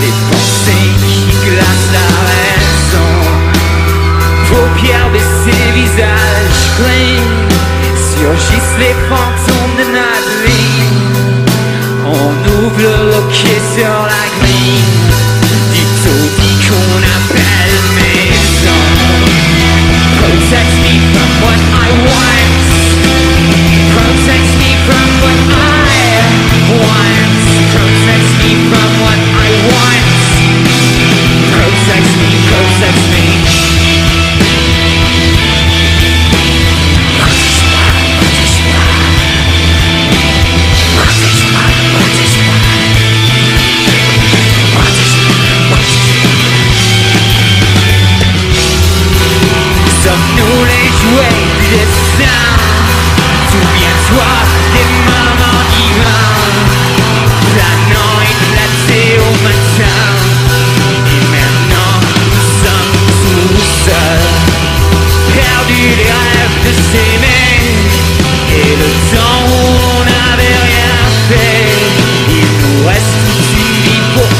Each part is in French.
les pensées qui glacent la raison. Vos Paupières baissées, visage clean, surgissent les fantômes de notre vie. On ouvre le loquet sur la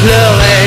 Lil'